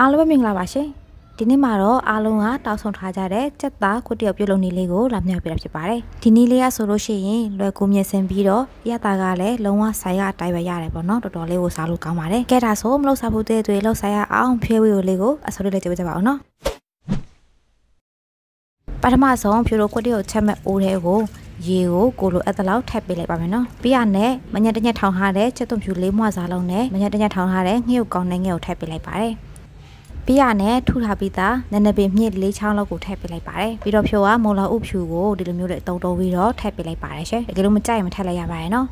အားလုံးပဲမင်္ဂလာပါရှင်ဒီနေ့မှာတော့အားလုံးကတောက်ဆုံထားကြတဲ့စက်သားခုတယောက်ပြုတ်လုံနေလေးကိုလာမျှပြတာဖြစ်ပါတယ်ဒီနေ့လေးကဆိုလို့ရှိရင်လွယ်ကူမြင်စင်ပြီးတော့ရတာကလည်းလုံးဝဆိုင်ရအတိုင်းပဲရတယ်ပေါ့နော်တော်တော်လေးကိုစားလို့ကောင်းပါတယ်ကဲဒါဆိုမလို့စားဖို့တဲ့တွေလောက်ဆိုင်ရအောင်ဖြဲဝေကိုလေးကိုအစိုးရလေးကြည့်ကြပါအောင်နော်ပထမဆုံးဖြူတို့ခုတယောက်ချက်မဲ့အိုးတဲ့ကိုရေကိုကိုလိုအပ်သလောက်ထည့်ပေးလိုက်ပါမယ်နော်ပြီးရနဲ့မညက်တညက်ထောင်ထားတဲ့ချက်သွန်ဖြူလေးမွှစားလုံးနဲ့မညက်တညက်ထောင်ထားတဲ့ငှက်ကိုကောင်းတဲ့ငှက်ကိုထည့်ပေးလိုက်ပါတယ် ပြီးရနဲ့ထူထားပြီးသားနည်းနည်းပင်မြင့်လေးချောင်းလောက်ကိုထည့်ပေးလိုက်ပါတယ်ပြီးတော့ဖြိုကမုံလာဥဖြူကိုဒီလိုမျိုးလေးတုံတုံပြီးတော့ထည့်ပေးလိုက်ပါတယ်ရှင်တကယ်လို့မကြိုက်ရင်မထည့်လိုက်ရပါတယ်နော်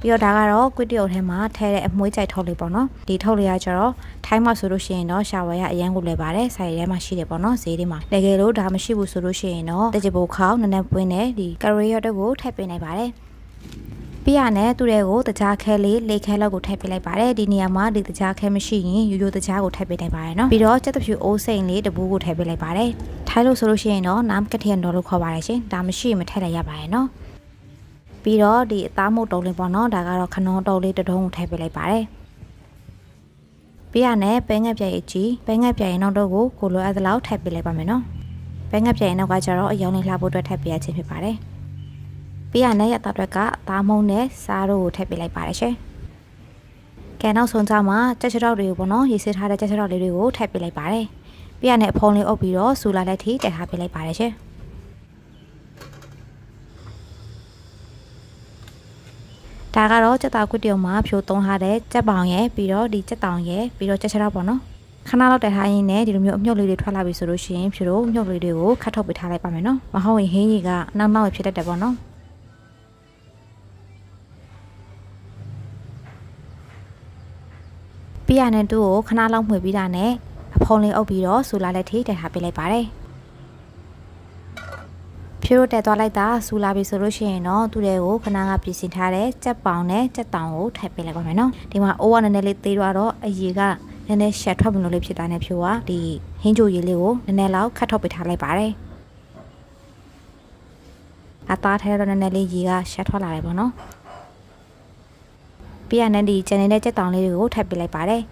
ပြီးတော့ဒါကတော့ကွစ်တရုတ်ထဲမှာထဲတဲ့အမွှေးကြိုက်ထုတ်လေးပေါ့နော်ဒီထုတ်လေးကကျတော့ထိုင်းမှာဆိုလို့ရှိရင်တော့ရှာဝယ်ရအရန်ကိုလဲပါတယ်ဆိုင်ထဲမှာရှိတယ်ပေါ့နော်ဈေးတွေမှာတကယ်လို့ဒါမရှိဘူးဆိုလို့ရှိရင်တော့တကြပိုခေါင်းနည်းနည်းပွင်းတဲ့ဒီကရီယော့ကိုထည့်ပေးနိုင်ပါတယ် ပြရနဲ့သူတွေကိုတကြားခဲလေးလေခဲလောက်ကိုထည့်ပေးလိုက်ပါတယ်ဒီနေရာမှာဒီတကြားခဲမရှိရင်ရိုးရိုးတကြားကိုထည့်ပေးနိုင်ပါတယ်နော်ပြီးတော့စက်တဖြူအိုးစိန်လေးတပူးကိုထည့်ပေးလိုက်ပါတယ်ထိုင်းလို့ဆိုလို့ရှိရင်တော့နမ်ကထီယန်တော်လို့ခေါ်ပါတယ်ရှင်ဒါမရှိရင်မထည့်လိုက်ရပါတယ်နော်ပြီးတော့ဒီအသားမုတ်တုံးလေးပေါ့နော်ဒါကတော့ခနောတုံးလေးတတုံးကိုထည့်ပေးလိုက်ပါတယ်ပြီးရနဲ့ပဲငက်ပြဲအကြီးပဲငက်ပြဲရင်နောက်တော့ကိုကိုလိုအပ်သလောက်ထည့်ပေးလိုက်ပါမယ်နော်ပဲငက်ပြဲရင်နောက်ကကျတော့အယောင်လေးလှဖို့အတွက်ထည့်ပေးရခြင်းဖြစ်ပါတယ် ပြီးရနဲ့ရတာတွေကအသားမုံနဲ့စားတို့ကိုထည့်ပေးလိုက်ပါတယ်ရှင်ကဲနောက်ဆုံးကြမှာကြက်ချောက်တွေကိုပေါ့နော်ရေးစစ်ထားတဲ့ကြက်ချောက်လေးတွေကိုထည့်ပေးလိုက်ပါတယ်ပြီးရနဲ့အဖုံးလေးအုပ်ပြီးတော့ဆူလာလက်ထိတက်ထားပေးလိုက်ပါတယ်ရှင်ဒါကတော့စက်တာကွတ်တုံမှာဖြိုသုံးထားတဲ့စက်ပောင်ရဲ့ပြီးတော့ဒီစက်တောင်ရဲ့ပြီးတော့ကြက်ချောက်ပေါ့နော်ခဏလောက်တက်ထားရင်းနဲ့ဒီလိုမျိုးအမြုပ်လေးတွေထွက်လာပြီဆိုလို့ရှိရင်ဖြိုတို့မြုပ်လေးတွေကိုခတ်ထုတ်ပေးထားလိုက်ပါမယ်နော်မဟုတ်ရင်ဟင်းကြီးကနောက်နောက်ဖြစ်တတ်တယ်ပေါ့နော် ရတဲ့တူကိုခဏလောက်မှွေပြီးတာနဲ့အဖုံးလေးအုပ်ပြီးတော့ဆူလာလက်ထိတက်ထားပေးလိုက်ပါတယ်ဖြိုးတက်သွားလိုက်တာဆူလာပြီဆိုလို့ရှိရင်တော့သူ့တွေကိုခဏကပြင်ဆင်ထားတဲ့ကြက်ပေါင်နဲ့ကြက်တောင်ကိုထည့်ပေးလိုက်ပါမယ်နော်ဒီမှာအိုးကနည်းနည်းလေးသေးတော့အရေကနည်းနည်းရှက်ထွက်မလို့လေးဖြစ်တာနဲ့ဖြိုးကဒီဟင်းချိုရည်လေးကိုနည်းနည်းလောက်ခတ်ထုတ်ပေးထားလိုက်ပါတယ်အသားထဲတော့နည်းနည်းလေးရေကရှက်ထွက်လာတယ်ပေါ့နော် ပြီးရတဲ့ဒီကျန်နေတဲ့ကြက်တောင်လေးတွေကိုထပ်ပေးလိုက်ပါတယ်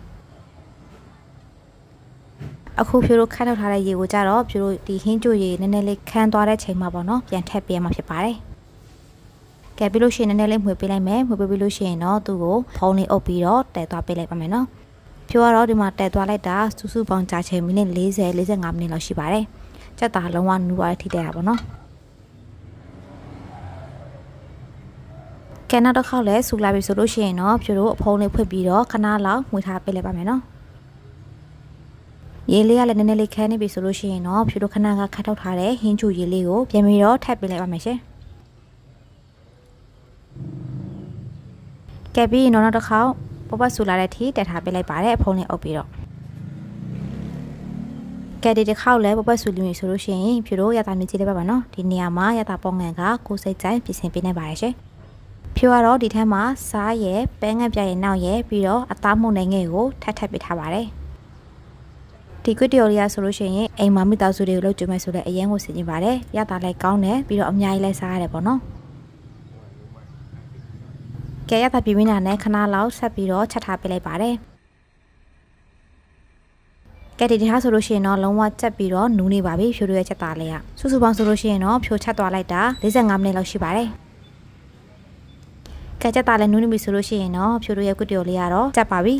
အခုဖြိုးတို့ခတ်ထုတ်ထားတဲ့ရေကိုကြတော့ဖြိုးတို့ဒီဟင်းကြိုရေနည်းနည်းလေးခန်းသွားတဲ့ချိန်မှာပေါ့နော်ပြန်ထပ်ပေးရမှာဖြစ်ပါတယ်ကဲပြီးလို့ရှိရင်နည်းနည်းလေးမှွေပေးလိုက်မယ်မှွေပေးပြီးလို့ရှိရင်တော့သူ့ကိုဖုံးလေးအုပ်ပြီးတော့တဲသွားပေးလိုက်ပါမယ်နော်ဖြိုးကတော့ဒီမှာတဲသွားလိုက်တာစူးစူးပေါင်းကြာချိန်မိနစ်40 45မိနစ်လောက်ရှိပါတယ်ကြက်သားလုံးဝနူသွားထိတဲ့တာပေါ့နော် ကဲနောက်တစ်ခေါက်လဲဆူလာပြီဆိုလို့ရှိရင်တော့ဖြိုတို့အဖုံးလေးဖွင့်ပြီးတော့ခဏလောက်မှွေထားပေးလိုက်ပါမယ်နော်ရေလေးကလည်းနည်းနည်းလေးခဲနေပြီဆိုလို့ရှိရင်တော့ဖြိုတို့ခဏကခတ်ထုတ်ထားတဲ့ဟင်းချူရေလေးကိုပြန်ပြီးတော့ထပ်ပေးလိုက်ပါမယ်ရှင်ကဲပြီးတော့နောက်တစ်ခေါက်ပပဆူလာတဲ့ထီတက်ထားပေးလိုက်ပါတယ်အဖုံးလေးအုပ်ပြီးတော့ကဲဒီတစ်ခေါက်လဲပပဆူလူမျိုးဆိုလို့ရှိရင်ဖြိုတို့ရတာမြည်ကြည့်လိုက်ပါပါနော်ဒီနေရာမှာရတာပေါငန်ကကိုစိတ်ကြိုင်ပြင်ဆင်ပေးနေပါတယ်ရှင် ဖြိုကတော့ဒီထဲမှာစားရယ်ပဲငတ်ပြရဲ့နောက်ရယ်ပြီးတော့အသားမှုန်နိုင်ငံကိုထပ်ထပ်ပေးထားပါတယ်ဒီကွတ်တီယိုရီယာဆိုလို့ရှိရင်အိမ်မှာမိသားစုတွေကိုလုပ်ကြမယ်ဆိုတော့အရင်ကိုဆင်ကျင်ပါတယ်ရတာလည်းကောင်းတယ်ပြီးတော့အများကြီးလည်းစားရတယ်ပေါ့နော်ကဲရတာပြည်မင်းနာနဲ့ခဏလောက်ဆက်ပြီးတော့ချက်ထားပေးလိုက်ပါတယ်ကဲဒီဒီဟာဆိုလို့ရှိရင်တော့လုံးဝကြက်ပြီးတော့နူးနေပါပြီဖြိုးရရဲ့ချက်သားလေးကစုစုပေါင်းဆိုလို့ရှိရင်တော့ဖြိုးချက်သွားလိုက်တာ45မိနစ်လောက်ရှိပါတယ် ကဲကြက်သားလည်းနူးနေပြီဆိုလို့ရှိရင်တော့ဖြိုတို့ရဲ့ကွတ်တီယိုလေးကတော့ကြက်ပါပြီ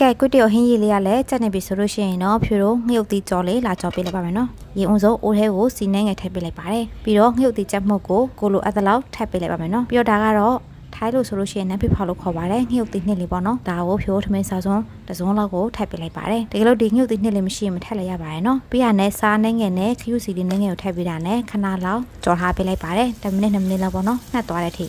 ကဲကွတ်တီယိုဟင်းရည်လေးကလည်းကြက်နေပြီဆိုလို့ရှိရင်တော့ဖြိုတို့ငှုတ်သီးကြော်လေးလာကြော်ပေးလိုက်ပါမယ်နော်ရေအောင်ဆုံးအိုးထဲကိုစီနှဲငယ်ထည့်ပေးလိုက်ပါတယ်ပြီးတော့ငှုတ်သီးကြက်မှုတ်ကိုကိုလိုအပ်သလောက်ထည့်ပေးလိုက်ပါမယ်နော်ပြီးတော့ဒါကတော့ထိုင်းလို့ဆိုလို့ရှိရင်နံပြဖောက်လို့ခေါ်ပါတယ်ငှုတ်သီးနှစ်လေးပေါ့နော်ဒါကိုဖြိုးထမင်းစားစွန်းတစုံလောက်ကိုထည့်ပေးလိုက်ပါတယ်တကယ်လို့ဒီငှုတ်သီးနှစ်လေးမရှိရင်မထည့်လိုက်ရပါတယ်နော်ပြီးရနဲ့စားနှဲငယ်နဲ့ခရူစီလေးနှဲငယ်ကိုထည့်ပေးတာနဲ့ခဏလောက်ကြော်ထားပေးလိုက်ပါတယ်10မိနစ်2မိနစ်လောက်ပေါ့နော်နှက်သွားတဲ့အထိ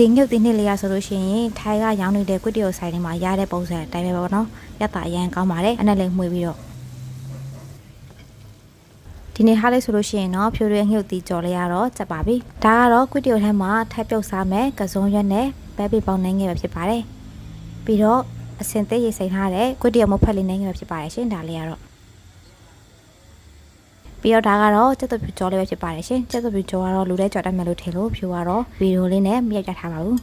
ဒီငုတ်ဒီနှစ်လေးရဆိုလို့ရှိရင်ထိုင်းကရောင်းနေတဲ့ကွတ်တီယိုဆိုင်တွေမှာရတဲ့ပုံစံအတိုင်းပဲပေါ့နော်ရတာအရန်ကောင်းပါတယ်အဲ့နဲ့လည်းမှွေပြီးတော့ဒီနေ့ဟားလေးဆိုလို့ရှိရင်တော့ဖြိုးရဲငှုတ်တီကြော်လေးရတော့ချက်ပါပြီဒါကတော့ကွတ်တီယိုထဲမှာထပ်ပြုတ်စားမယ်ကစုံရွက်နဲ့ဘဲပီပေါင်းနိုင်ငယ်ပဲဖြစ်ပါတယ်ပြီးတော့အစင်သေးရိတ်စိန်ထားတဲ့ကွတ်တီယိုမဖက်လေးနိုင်ငယ်ပဲဖြစ်ပါတယ်ရှင်ဒါလေးကတော့ ပပြီးတော့ဒါကတော့ကျက်သွဖြူကြောလေးပဲဖြစ်ပါတယ်ရှင်ကျက်သွဖြူကြောကတော့လူတဲ့ကြော်တတ်မယ်လို့ထင်လို့ဖြူကတော့ဗီဒီယိုလေးနဲ့မြက်ပြထားပါဘူး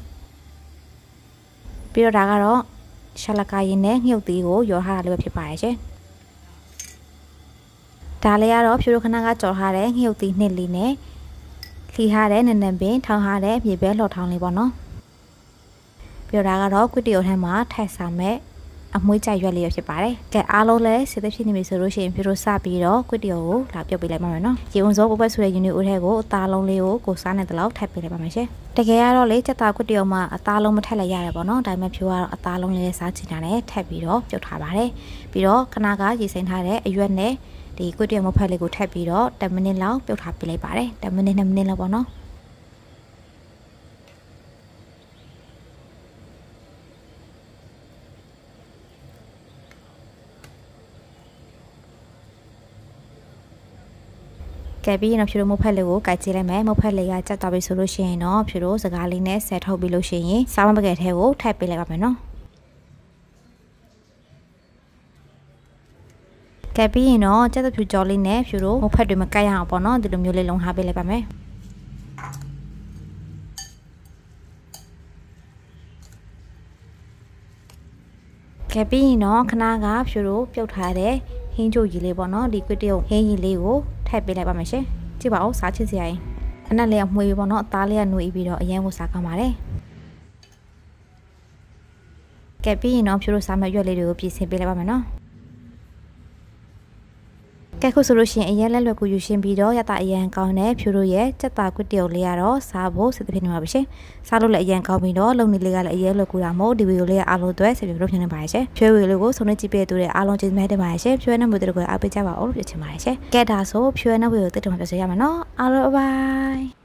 ပြီးတော့ဒါကတော့ရှာလကာရင်နဲ့ငှုတ်သီးကိုရောထားတာလေးပဲဖြစ်ပါတယ်ရှင်ဒါလေးကတော့ဖြူတို့ခဏကကြော်ထားတဲ့ငှုတ်သီးနှစ်လီနဲ့ခီထားတဲ့နနံပင်ထောင်းထားတဲ့မြေပဲလှော်ထောင်းလေးပေါ့နော်ပြီးတော့ဒါကတော့ကွတီယိုထဲမှာထိုက်စားမဲ့ အမွှေးကြိုက်ရွက်လေးရဖြစ်ပါတယ်။ကဲအားလုံးလည်းစေတဖြစ်နေပြီဆိုလို့ရှိရင်ပြတို့စပြီးတော့ကွတီယိုကိုလာပြုတ်ပေးလိုက်ပါမယ်နော်။ရေဝင်စောပပတ်ဆိုတဲ့ယူနီအိုထဲကိုအသားလုံးလေးကိုကိုစားနေတလောက်ထပ်ပေးလိုက်ပါမယ်ရှင်။တကယ်ကတော့လေစက်သားကွတီယိုမှာအသားလုံးမထက်လိုက်ရတယ်ပေါ့နော်။ဒါပေမဲ့ဖြိုးကတော့အသားလုံးလေးစားချင်တာနဲ့ထပ်ပြီးတော့ပြုတ်ထားပါတယ်။ပြီးတော့ခဏကရေစိမ်းထားတဲ့အရွက်နဲ့ဒီကွတီယိုမဖက်လေးကိုထပ်ပြီးတော့10မိနစ်လောက်ပြုတ်ထားပေးလိုက်ပါတယ်။10မိနစ်2မိနစ်လောက်ပေါ့နော်။ ကဲပြီးရင်တော့ဖြူတို့မုတ်ဖက်လေးကိုကြိုက်ကြည့်လိုက်မယ်မုတ်ဖက်လေးကကြက်သွားပြီဆိုလို့ရှိရင်တော့ဖြူတို့စကားလေးနဲ့ဆက်ထုတ်ပြီးလို့ရှိရင်စားမပကယ်ထဲကိုထည့်ပေးလိုက်ပါမယ်နော်ကဲပြီးရင်တော့ကြက်သဖြူကြောလေးနဲ့ဖြူတို့မုတ်ဖက်တွေမကိုက်ရအောင်ပေါ့နော်ဒီလိုမျိုးလေးလုံထားပေးလိုက်ပါမယ်ကဲပြီးရင်တော့ခဏကဖြူတို့ပြုတ်ထားတဲ့ဟင်းချိုကြီးလေးပေါ့နော်ဒီကွစ်တရုပ်ဟင်းကြီးလေးကို ထည့်ပေးလိုက်ပါမယ်ရှင်ကြည့်ပါဦးစားချစ်စရာရင်အနက်လေးကမှွေပေါ့နော်အသားလေးကနှွေပြီးတော့အရင်ကိုစားကောင်းပါတယ်ကဲပြီးရင်တော့ဖြူတို့စားမဲ့ရွက်လေးတွေကိုပြင်ဆင်ပေးလိုက်ပါမယ်နော် ကဲခုဆိုလို့ရှိရင်အရင်လက်လွယ်ကူယူရှင်းပြီးတော့ရတာအရင်ကောင်းတဲ့ဖြူတို့ရဲ့စက်တာကွတ်တရုပ်လေးကတော့စားဖို့စစ်သဖြင့်နေပါပြီရှင်စားလို့လည်းအရင်ကောင်းပြီးတော့လုံနေလေးကလည်းအရင်လွယ်ကူတာမို့ဒီဗီဒီယိုလေးကအားလုံးအတွက်ဆက်ပြီးလုပ်ဖြစ်နေပါတယ်ရှင်ဖြွေးဝေလေးကိုဆုံးနေကြည့်ပြတဲ့သူတွေအားလုံးကျေးဇူးများတင်ပါတယ်ရှင်ဖြွေးနဲ့မျိုးတွေကိုအားပေးကြပါဦးလို့ပြောချင်ပါတယ်ရှင်ကဲဒါဆိုဖြွေးနဲ့ဝေကိုတိတ်တုံပြောစရမယ်နော်အားလုံးဘိုင်